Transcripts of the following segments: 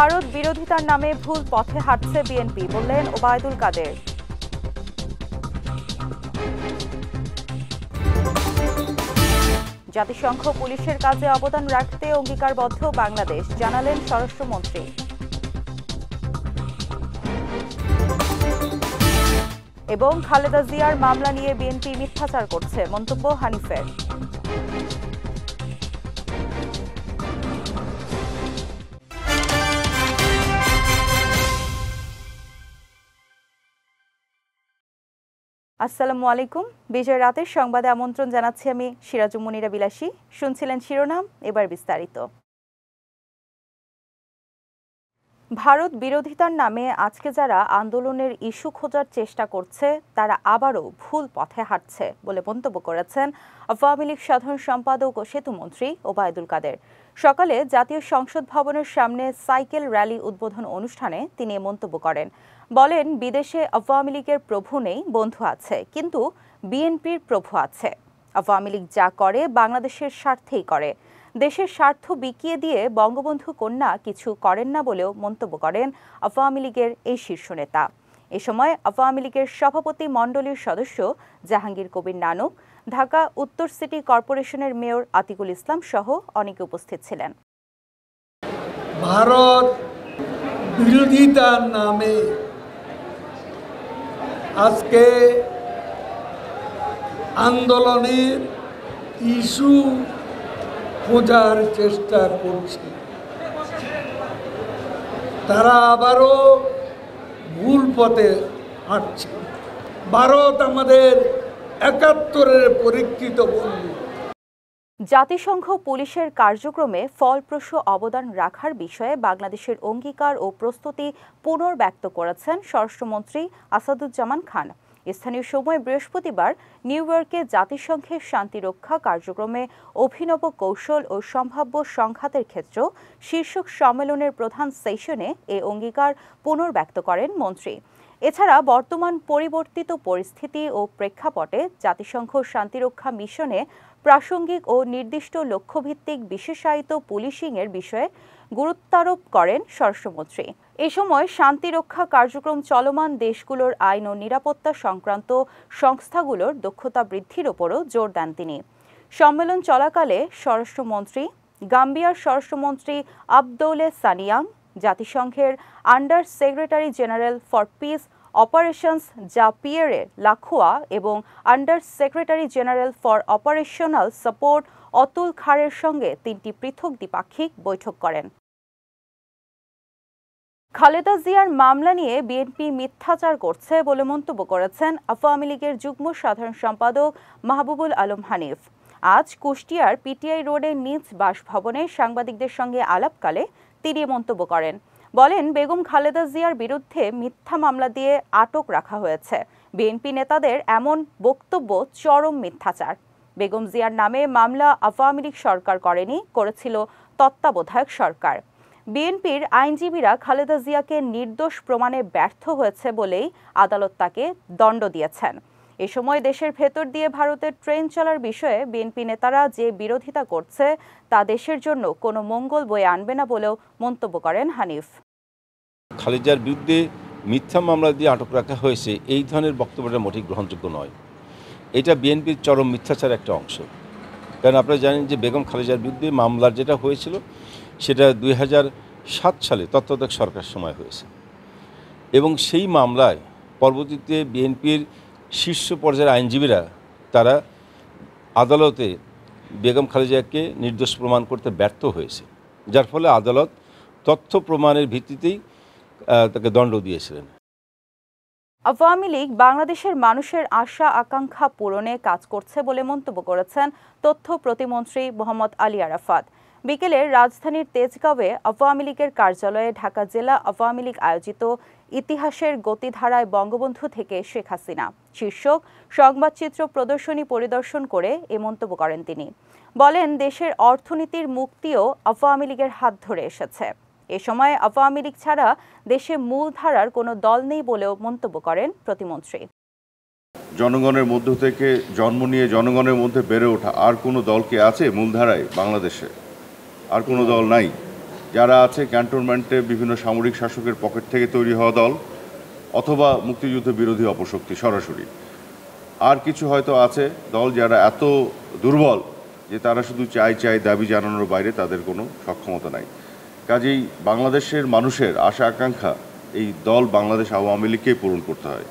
ভারত বিরোধিতার নামে ভুল পথে হাঁটছে বিএনপি, বললেন ওবায়দুল কাদের। জাতিসংঘ পুলিশের কাজে অবদান রাখতে অঙ্গীকারবদ্ধ বাংলাদেশ, জানালেন স্বরাষ্ট্রমন্ত্রী। এবং খালেদা জিয়ার মামলা নিয়ে বিএনপি মিথ্যাচার করছে, মন্তব্য হানিফের। আসসালামু আলাইকুম। বিজয় রাতের সংবাদে আমন্ত্রণ জানাচ্ছি আমি সিরাজুমনিরা বিলাসী। শুনছিলেন শিরোনাম, এবার বিস্তারিত। ভারত বিরোধিতার নামে আজকে যারা আন্দোলনের ইস্যু খোঁজার চেষ্টা করছে, তারা আবারও ভুল পথে হাঁটছে বলে মন্তব্য করেছেন আওয়ামী লীগ সাধারণ সম্পাদক ও সেতুমন্ত্রী ওবায়দুল কাদের। সকালে জাতীয় সংসদ ভবনের সামনে সাইকেল র্যালি উদ্বোধন অনুষ্ঠানে তিনি মন্তব্য করেন। বলেন, বিদেশে আওয়ামী লীগের প্রভু নেই, বন্ধু আছে, কিন্তু বিএনপির প্রভু আছে। আওয়ামী লীগ যা করে, বাংলাদেশের স্বার্থেই করে। দেশের স্বার্থ বিকিয়ে দিয়ে বঙ্গবন্ধু কন্যা কিছু করেন না বলেও মন্তব্য করেন আওয়ামী লীগের এই শীর্ষ নেতা। এ সময় আওয়ামী লীগের সভাপতি মণ্ডলীর সদস্য জাহাঙ্গীর কবির নানক, ঢাকা উত্তর সিটি কর্পোরেশনের মেয়র আতিকুল ইসলাম সহ অনেকে উপস্থিত ছিলেন। ভারত বিরোধিতার নামে আজকে আন্দোলনের ইস্যু খোঁজার চেষ্টা করছে। তারা আবারও ভুল পথে হাঁটছে। ভারত আমাদের একাত্তরের পরীক্ষিত বন্ধু। জাতিসংঘ পুলিশের কার্যক্রমে ফলপ্রসূ অবদান রাখার বিষয়ে বাংলাদেশের অঙ্গীকার ও প্রস্তুতি পুনর্ব্যক্ত করেছেন স্বরাষ্ট্রমন্ত্রী আসাদুজ্জামান খান। স্থানীয় সময় বৃহস্পতিবার নিউ ইয়র্কে জাতিসংঘের শান্তিরক্ষা কার্যক্রমে অভিনব কৌশল ও সম্ভাব্য সংঘাতের ক্ষেত্র শীর্ষক সম্মেলনের প্রধান সেশনে এ অঙ্গীকার পুনর্ব্যক্ত করেন মন্ত্রী। এছাড়া বর্তমান পরিবর্তিত পরিস্থিতি ও প্রেক্ষাপটে জাতিসংঘ শান্তিরক্ষা মিশনে প্রাসঙ্গিক ও নির্দিষ্ট লক্ষ্যভিত্তিক বিশেষায়িত পুলিশিংয়ের বিষয়ে গুরুত্বারোপ করেন স্বরাষ্ট্রমন্ত্রী। এ সময় শান্তিরক্ষা কার্যক্রম চলমান দেশগুলোর আইন ও নিরাপত্তা সংক্রান্ত সংস্থাগুলোর দক্ষতা বৃদ্ধির ওপরও জোর দেন তিনি। সম্মেলন চলাকালে স্বরাষ্ট্রমন্ত্রী, গাম্বিয়ার স্বরাষ্ট্রমন্ত্রী আবদৌলে সানিয়াং জাতিসংঘের under secretary general for peace operations Jean Pierre লাখোয়া এবং under secretary general for operational support Atul Khare সঙ্গে তিনটি পৃথক দ্বিপাক্ষিক বৈঠক করেন। খালেদা জিয়ার মামলা নিয়ে বিএনপি মিথ্যাচার করছে বলে মন্তব্য করেছেন আওয়ামী লীগের যুগ্ম সাধারণ সম্পাদক মাহবুবুল আলম হানিফ। আজ কুষ্টিয়ার পিটিআই রোডের নিজ বাসভবনে সাংবাদিকদের সঙ্গে আলাপকালে তিনি মন্তব্য করেন। বলেন, বেগম খালেদা জিয়ার বিরুদ্ধে মিথ্যা মামলা দিয়ে আটক রাখা হয়েছে। বিএনপি নেতাদের এমন বক্তব্য চরম মিথ্যাচার। বেগম জিয়ার নামে মামলা আওয়ামী লীগ সরকার করেনি, করেছিল তত্ত্বাবধায়ক সরকার। বিএনপির আইনজীবীরা খালেদা জিয়াকে নির্দোষ প্রমাণে ব্যর্থ হয়েছে বলেই আদালত তাকে দণ্ড দিয়েছেন। এ সময় দেশের ভেতর দিয়ে ভারতের ট্রেন চলার বিষয়ে বিএনপি নেতারা যে বিরোধিতা করছে, তা দেশের জন্য কোনো মঙ্গল বয়ে আনবে না বলেও মন্তব্য করেন হানিফ। খালেদার বিরুদ্ধে মিথ্যা মামলা দিয়ে আটক রাখা হয়েছে, এই ধরনের বক্তব্যটা মোটেই গ্রহণযোগ্য নয়। এটা বিএনপির চরম মিথ্যাচার একটা অংশ। কারণ আপনারা জানেন যে বেগম খালেজার বিরুদ্ধে মামলার যেটা হয়েছিল, সেটা দুই সাত সালে তত্ত্বাবধায়ক সরকার সময় হয়েছে। এবং সেই মামলায় পরবর্তীতে বিএনপির শীর্ষ পর্যায়ের আইনজীবীরা তারা আদালতে বেগম খালেজাকে নির্দোষ প্রমাণ করতে ব্যর্থ হয়েছে, যার ফলে আদালত তথ্য প্রমাণের ভিত্তিতেই তাকে দণ্ড দিয়েছিলেন। আওয়ামী লীগ বাংলাদেশের মানুষের আশা আকাঙ্ক্ষা পূরণে কাজ করছে বলে মন্তব্য করেছেন তথ্য প্রতিমন্ত্রী মোহাম্মদ আলী আরাফাত। বিকেলে রাজধানীর তেজগাঁওয়ে আওয়ামী লীগের কার্যালয়ে ঢাকা জেলা আওয়ামী লীগ আয়োজিত ইতিহাসের গতিধারায় বঙ্গবন্ধু থেকে শেখ হাসিনা। শীর্ষক সংবাদচিত্র প্রদর্শনী পরিদর্শন করে এ মন্তব্য করেন তিনি। বলেন, দেশের অর্থনীতির মুক্তিও আওয়ামী লীগের হাত ধরে এসেছে। এ সময় আওয়ামী লীগ ছাড়া দেশে মূলধারার কোনো দল নেই বলেও মন্তব্য করেন প্রতিমন্ত্রী। জনগণের মধ্য থেকে জন্ম নিয়ে জনগণের মধ্যে বেড়ে ওঠা আর কোনো দল কি আছে মূলধারায় বাংলাদেশে? আর কোনো দল নাই। যারা আছে ক্যান্টনমেন্টে বিভিন্ন সামরিক শাসকের পকেট থেকে তৈরি হওয়া দল অথবা মুক্তিযুদ্ধ বিরোধী অপশক্তি সরাসরি। আর কিছু হয়তো আছে দল যারা এত দুর্বল যে তারা শুধু চাই চাই দাবি জানানোর বাইরে তাদের কোনো সক্ষমতা নাই। কাজেই বাংলাদেশের মানুষের আশা আকাঙ্ক্ষা এই দল বাংলাদেশ আওয়ামী লীগকেই পূরণ করতে হয়।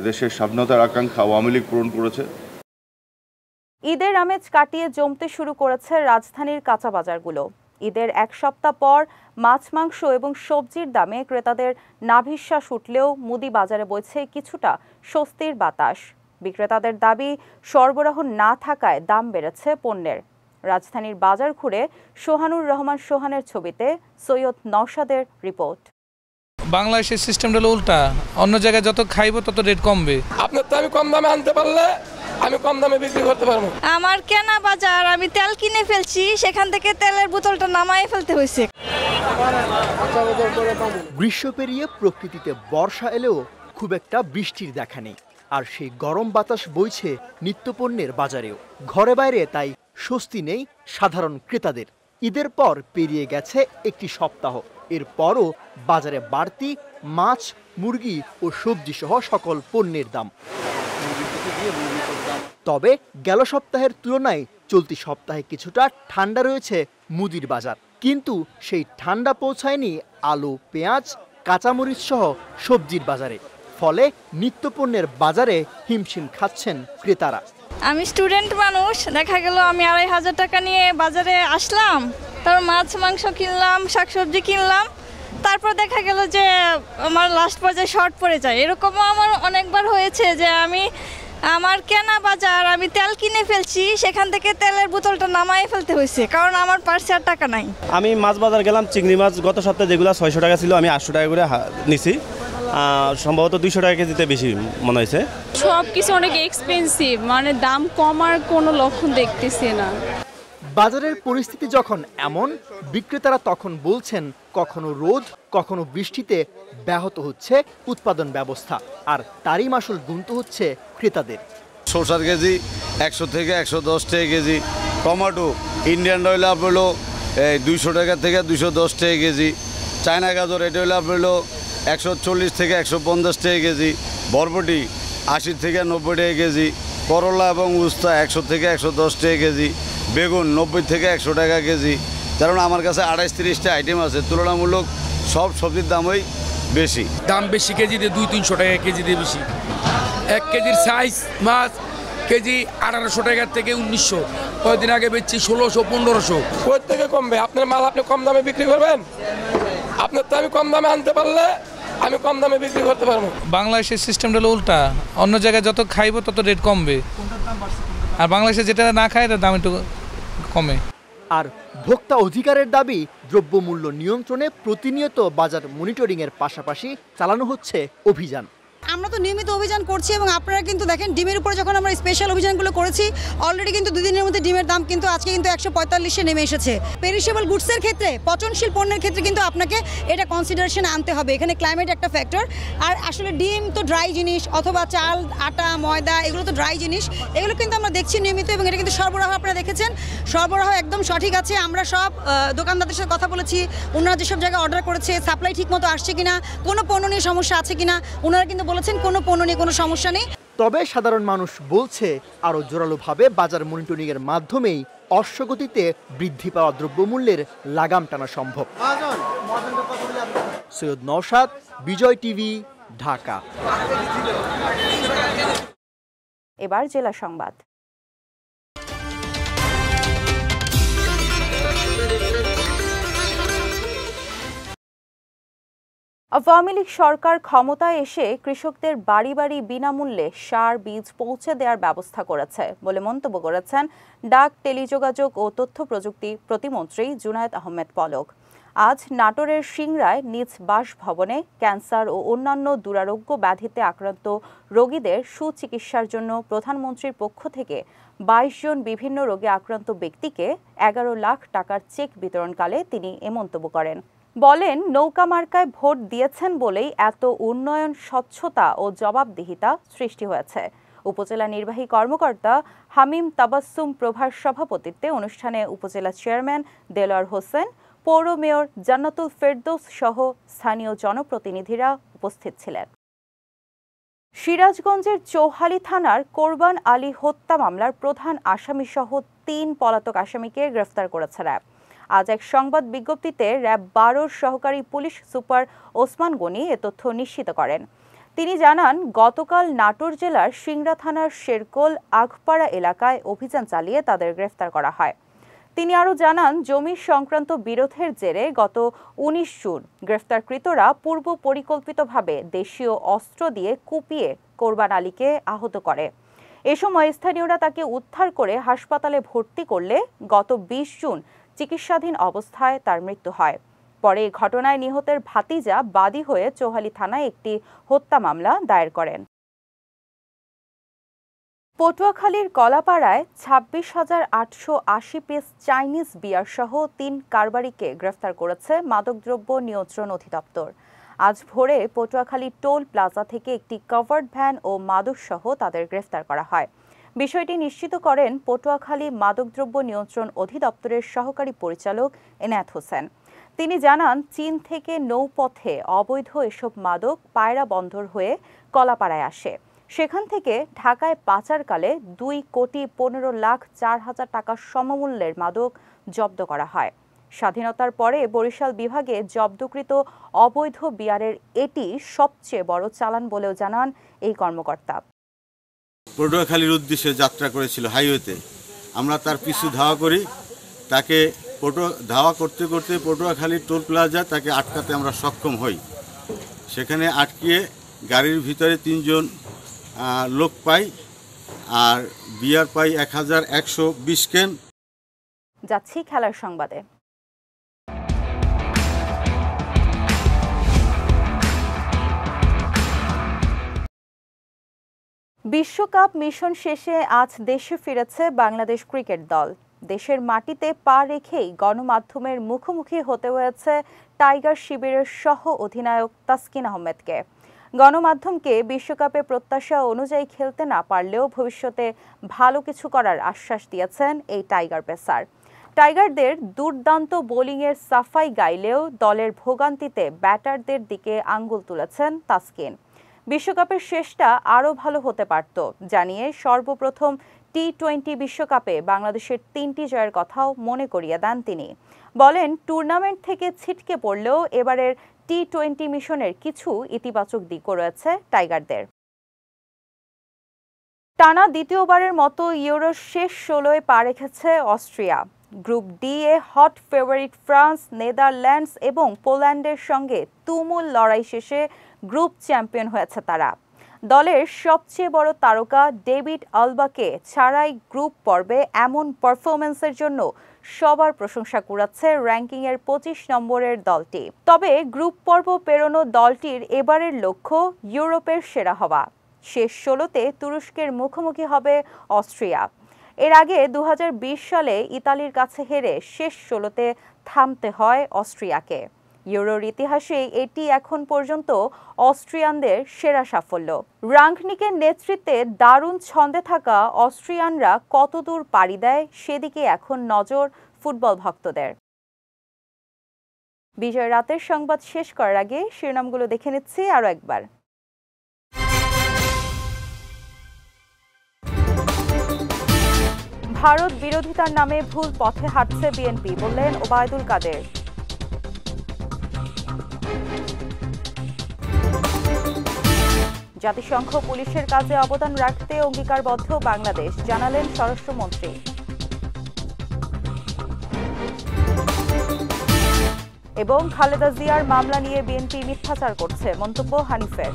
এদেশের স্বাধীনতার আকাঙ্ক্ষা আওয়ামী লীগ পূরণ করেছে। ঈদের আমেজ কাটিয়ে জমতে শুরু করেছে রাজধানীর কাঁচা বাজারগুলো। ঈদের এক সপ্তাহ পর মাছ মাংস এবং সবজির দামে ক্রেতাদের নাভিশ্বাস উঠলেও মুদি বাজারে বইছে কিছুটা স্বস্তির বাতাস। বিক্রেতাদের দাবি সরবরাহ না থাকায় দাম বেড়েছে পণ্যের। রাজধানীর বাজার ঘুরে সোহানুর রহমান সোহানের ছবিতে সৈয়দ নওশাদের রিপোর্ট। বাংলাদেশের সিস্টেমটা হলো উল্টা। অন্য জায়গায় যত খাইবো তত রেট কমবে। আপনার তো আমি কম দামে আনতে পারলে আমি কম দামে বিক্রি করতে পারব। আমার কেনা বাজার আমি তেল কিনে ফেলছি সেখান থেকে তেলের বোতলটা নামায় ফেলতে হয়েছে। গ্রীষ্ম পেরিয়ে প্রকৃতিতে বর্ষা এলেও খুব একটা বৃষ্টির দেখা নেই। আর সেই গরম বাতাস বইছে নিত্যপণ্যের বাজারেও। ঘরে বাইরে তাই স্বস্তি নেই সাধারণ ক্রেতাদের। ঈদের পর পেরিয়ে গেছে একটি সপ্তাহ। এরপরও বাজারে বাড়তি মাছ মুরগি ও সবজি সহ সকল পণ্যের দাম। তবে গেল সপ্তাহের তুলনায় চলতি সপ্তাহে কিছুটা ঠান্ডা রয়েছে মুদির বাজার। কিন্তু সেই ঠান্ডা পৌঁছায়নি আলু, পেঁয়াজ, কাঁচামরিচ সহ সবজির বাজারে। ফলে নিত্যপণ্যের বাজারে হিমশিম খাচ্ছেন ক্রেতারা। আমি স্টুডেন্ট মানুষ, দেখা গেল আমি আড়াই হাজার টাকা নিয়ে বাজারে আসলাম, তারপর মাছ, মাংস কিনলাম, শাকসবজি কিনলাম, তারপর দেখা গেল যে আমার লাস্ট পর্যায়ে শর্ট পড়ে যায়। এরকমও আমার অনেকবার হয়েছে যে আমি আমার কেনা বাজার আমি তেল কিনে ফেলছি সেখান থেকে তেলের বোতলটা নামাই ফেলতে হয়েছে কারণ আমার পার্সে আর টাকা নাই। আমি মাছ বাজার গেলাম চিংড়ি মাছ গত সপ্তাহে যেগুলো ছয়শো টাকা ছিল আমি আটশো টাকা করে নিছি। সম্ভবত দুইশো টাকা কেজিতে বেশি মনে হয়েছে। সব কিছু অনেক এক্সপেন্সিভ মানে দাম কমার কোনো লক্ষণ দেখতেছি না। বাজারের পরিস্থিতি যখন এমন, বিক্রেতারা তখন বলছেন কখনো রোদ, কখনো বৃষ্টিতে ব্যাহত হচ্ছে উৎপাদন ব্যবস্থা, আর তারই মাসুল গুনতে হচ্ছে ক্রেতাদের। শসার কেজি একশো থেকে একশো দশ টাকা কেজি, টমেটো, ইন্ডিয়ান রয়েল আপ হলো, এই দুইশো টাকা থেকে দুইশো দশ টাকা কেজি, চায়না গাজর এটা হলো আপ হলো একশো চল্লিশ থেকে একশো পঞ্চাশ টাকা কেজি, বরবটি আশি থেকে নব্বই টাকা কেজি, করলা এবং উস্তা একশো থেকে একশো দশ টাকা কেজি বেগুন নব্বই থেকে একশো টাকা কেজি। কারণ আমার কাছে আড়াইশ তিরিশটা আইটেম আছে তুলনামূলক সব সবজির দামই বেশি। দাম বেশি কেজিতে দুই তিনশো টাকা কেজি দিয়ে বেশি। এক কেজির সাইজ মাছ কেজি আঠারোশো টাকার থেকে উনিশশো। কয়েকদিন আগে বেচছি ষোলোশো পনেরোশো। কোথ থেকে কমবে? আপনার মাল আপনি কম দামে বিক্রি করবেন? আপনার তো আমি কম দামে আনতে পারলে আমি কম দামে বিক্রি করতে পারব। বাংলাদেশের সিস্টেমটা হলো উল্টা। অন্য জায়গায় যত খাইবো তত রেট কমবে। আর বাংলাদেশে যেটা না খায় তার দাম একটু কমে। আর ভোক্তা অধিকারের দাবি দ্রব্যমূল্য নিয়ন্ত্রণে প্রতিনিয়ত বাজার মনিটরিংয়ের পাশাপাশি চালানো হচ্ছে অভিযান। আমরা তো নিয়মিত অভিযান করছি এবং আপনারা কিন্তু দেখেন, ডিমের উপরে যখন আমরা স্পেশাল অভিযানগুলো করেছি অলরেডি কিন্তু দুদিনের মধ্যে ডিমের দাম কিন্তু আজকে কিন্তু একশো পঁয়তাল্লিশে নেমে এসেছে। পেরিসেবল গুডসের ক্ষেত্রে, পচনশীল পণ্যের ক্ষেত্রে কিন্তু আপনাকে এটা কনসিডারেশনে আনতে হবে। এখানে ক্লাইমেট একটা ফ্যাক্টর আর আসলে ডিম তো ড্রাই জিনিস, অথবা চাল, আটা, ময়দা, এগুলো তো ড্রাই জিনিস। এগুলো কিন্তু আমরা দেখছি নিয়মিত এবং এটা কিন্তু সরবরাহ আপনারা দেখেছেন। সরবরাহ একদম সঠিক আছে। আমরা সব দোকানদারদের সাথে কথা বলেছি। ওনারা যেসব জায়গায় অর্ডার করেছে সাপ্লাই ঠিক মতো আসছে কিনা, কোনো পণ্য নিয়ে সমস্যা আছে কিনা, ওনারা কিন্তু বলেছেন কোনো পণ্য নিয়ে কোনো সমস্যা নেই। তবে সাধারণ মানুষ বলছে আরও জোরালোভাবে বাজার মনিটরিংয়ের মাধ্যমেই অশ্বগতিতে বৃদ্ধি পাওয়া দ্রব্যমূল্যের লাগাম টানা সম্ভব। সৈয়দ নওশাদ বিজয় টিভি ঢাকা। এবার জেলা সংবাদ। আওয়ামী লীগ সরকার ক্ষমতায় এসে কৃষকদের বাড়ি বাড়ি বিনামূল্যে সার, বীজ পৌঁছে দেওয়ার ব্যবস্থা করেছে বলে মন্তব্য করেছেন ডাক, টেলিযোগাযোগ ও তথ্য প্রযুক্তি প্রতিমন্ত্রী জুনায়েদ আহমেদ পলক। আজ নাটোরের সিংরায় নিজ বাসভবনে ক্যান্সার ও অন্যান্য দুরারোগ্য ব্যাধিতে আক্রান্ত রোগীদের সুচিকিৎসার জন্য প্রধানমন্ত্রীর পক্ষ থেকে বাইশ জন বিভিন্ন রোগে আক্রান্ত ব্যক্তিকে এগারো লাখ টাকার চেক বিতরণকালে তিনি এ মন্তব্য করেন। বলেন, নৌকা মার্কায় ভোট দিয়েছেন বলেই এত উন্নয়ন, স্বচ্ছতা ও জবাবদিহিতা সৃষ্টি হয়েছে। উপজেলা নির্বাহী কর্মকর্তা হামিম তাবাসসুম প্রভার সভাপতিত্বে অনুষ্ঠানে উপজেলা চেয়ারম্যান দেলোয়ার হোসেন, পৌর মেয়র জান্নাতুল ফেরদৌস সহ স্থানীয় জনপ্রতিনিধিরা উপস্থিত ছিলেন। সিরাজগঞ্জের চৌহালি থানার কোরবান আলী হত্যা মামলার প্রধান আসামি সহ তিন পলাতক আসামিকে গ্রেফতার করেছে র্যাব। আজ এক সংবাদ বিজ্ঞপ্তিতে র্যাব বারোর সহকারী পুলিশ সুপার ওসমান গনি এ তথ্য নিশ্চিত করেন। তিনি জানান, গতকাল নাটোর জেলার সিংড়া থানার শেরকোল আখপাড়া এলাকায় অভিযান চালিয়ে তাদের গ্রেফতার করা হয়। তিনি আরও জানান, জমি সংক্রান্ত বিরোধের জেরে গত উনিশ জুন গ্রেফতারকৃতরা পূর্ব পরিকল্পিতভাবে দেশীয় অস্ত্র দিয়ে কুপিয়ে কোরবান আলীকে আহত করে। এ সময় স্থানীয়রা তাকে উদ্ধার করে হাসপাতালে ভর্তি করলে গত বিশ জুন চিকিৎসাধীন অবস্থায় তার মৃত্যু হয়। পরে ঘটনায় নিহতের ভাতিজা বাদী হয়ে চৌহালি থানায় একটি হত্যা মামলা দায়ের করেন। পটুয়াখালীর কলাপাড়ায় ছাব্বিশ হাজার আটশো আশি পিস চাইনিজ বিয়ার সহ তিন কারবারিকে গ্রেফতার করেছে মাদকদ্রব্য নিয়ন্ত্রণ অধিদপ্তর। আজ ভোরে পটুয়াখালী টোল প্লাজা থেকে একটি কভার্ড ভ্যান ও মাদক সহ তাদের গ্রেফতার করা হয়। বিষয়টি নিশ্চিত করেন পটুয়াখালী মাদকদ্রব্য নিয়ন্ত্রণ অধিদপ্তরের সহকারী পরিচালক এনায়েত হোসেন। তিনি জানান, চীন থেকে নৌপথে অবৈধ এসব মাদক পায়রা বন্দর হয়ে কলাপাড়ায় আসে। সেখান থেকে ঢাকায় পাচারকালে দুই কোটি পনেরো লাখ চার হাজার টাকা সমমূল্যের মাদক জব্দ করা হয়। স্বাধীনতার পরে বরিশাল বিভাগে জব্দকৃত অবৈধ বিয়ারের এটি সবচেয়ে বড় চালান বলেও জানান এই কর্মকর্তা। পটুয়াখালীর উদ্দেশ্যে যাত্রা করেছিল হাইওয়েতে। আমরা তার পিছু ধাওয়া করি। তাকে পটুয়া ধাওয়া করতে করতে পটুয়াখালী টোল প্লাজা তাকে আটকাতে আমরা সক্ষম হই। সেখানে আটকিয়ে গাড়ির ভিতরে তিনজন লোক পাই আর বিয়ার পাই এক হাজার একশো বিশ কেন। যাচ্ছি খেলার সংবাদে। বিশ্বকাপ মিশন শেষে আজ দেশে ফিরেছে বাংলাদেশ ক্রিকেট দল। দেশের মাটিতে পা রেখেই গণমাধ্যমের মুখোমুখি হতে হয়েছে টাইগার শিবিরের সহ অধিনায়ক তাসকিন আহমেদকে। গণমাধ্যমকে বিশ্বকাপে প্রত্যাশা অনুযায়ী খেলতে না পারলেও ভবিষ্যতে ভালো কিছু করার আশ্বাস দিয়েছেন এই টাইগার পেসার। টাইগারদের দুর্দান্ত বোলিংয়ের সাফাই গাইলেও দলের ভোগান্তিতে ব্যাটারদের দিকে আঙ্গুল তুলেছেন তাসকিন। বিশ্বকাপের শেষটা আরও ভালো হতে পারত, জানিয়ে সর্বপ্রথম টি টোয়েন্টি বিশ্বকাপে বাংলাদেশের তিনটি জয়ের কথাও মনে করিয়ে দেন তিনি। বলেন, টুর্নামেন্ট থেকে ছিটকে পড়লেও এবারের টি টোয়েন্টি মিশনের কিছু ইতিবাচক দিকও রয়েছে টাইগারদের। টানা দ্বিতীয়বারের মতো ইউরোর শেষ ষোলোয় পা রেখেছে অস্ট্রিয়া। গ্রুপ ডি এ হট ফেভারিট ফ্রান্স, নেদারল্যান্ডস এবং পোল্যান্ডের সঙ্গে তুমুল লড়াই শেষে গ্রুপ চ্যাম্পিয়ন হয়েছে তারা। দলের সবচেয়ে বড় তারকা ডেভিড আলবাকে ছাড়াই গ্রুপ পর্বে এমন পারফরমেন্সের জন্য সবার প্রশংসা কুড়াচ্ছে র্যাঙ্কিংয়ের পঁচিশ নম্বরের দলটি। তবে গ্রুপ পর্ব পেরোনো দলটির এবারের লক্ষ্য ইউরোপের সেরা হওয়া। শেষ ষোলোতে তুরস্কের মুখোমুখি হবে অস্ট্রিয়া। এর আগে দু হাজার বিশ সালে ইতালির কাছে হেরে শেষ ষোলোতে থামতে হয় অস্ট্রিয়াকে। ইউরোর ইতিহাসে এটি এখন পর্যন্ত অস্ট্রিয়ানদের সেরা সাফল্য। রাঙ্কনিকের নেতৃত্বে দারুণ ছন্দে থাকা অস্ট্রিয়ানরা কতদূর পাড়ি দেয় সেদিকে এখন নজর ফুটবল ভক্তদের। বিজয় রাতের সংবাদ শেষ করার আগে শিরোনামগুলো দেখে নিচ্ছি আরও একবার। ভারত বিরোধিতার নামে ভুল পথে হাঁটছে বিএনপি, বললেন ওবায়দুল কাদের। জাতিসংঘ পুলিশের কাজে অবদান রাখতে অঙ্গীকারবদ্ধ বাংলাদেশ, জানালেন স্বরাষ্ট্রমন্ত্রী। এবং খালেদা জিয়ার মামলা নিয়ে বিএনপি মিথ্যাচার করছে, মন্তব্য হানিফের।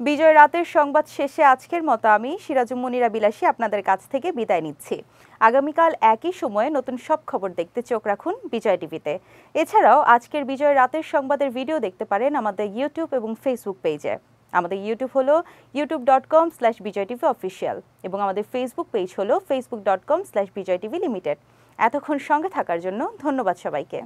বিজয় রাতের সংবাদ শেষে আজকের মতো আমি সিরাজুমনিরা বিলাসী আপনাদের কাছ থেকে বিদায় নিচ্ছি। আগামীকাল একই সময়ে নতুন সব খবর দেখতে চোখ রাখুন বিজয় টিভিতে। এছাড়াও আজকের বিজয় রাতের সংবাদের ভিডিও দেখতে পারেন আমাদের ইউটিউব এবং ফেসবুক পেজে। আমাদের ইউটিউব হলো YouTube dot com slash Bijoy TV official এবং আমাদের ফেসবুক পেজ হলো Facebook dot com slash Bijoy TV limited এতক্ষণ সঙ্গে থাকার জন্য ধন্যবাদ সবাইকে।